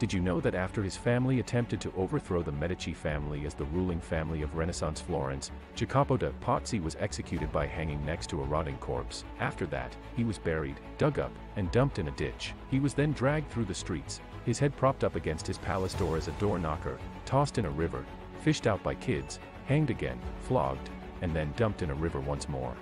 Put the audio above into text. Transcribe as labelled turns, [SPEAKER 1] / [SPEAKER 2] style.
[SPEAKER 1] Did you know that after his family attempted to overthrow the Medici family as the ruling family of Renaissance Florence, Jacopo da Pazzi was executed by hanging next to a rotting corpse. After that, he was buried, dug up, and dumped in a ditch. He was then dragged through the streets, his head propped up against his palace door as a door knocker, tossed in a river, fished out by kids, hanged again, flogged, and then dumped in a river once more.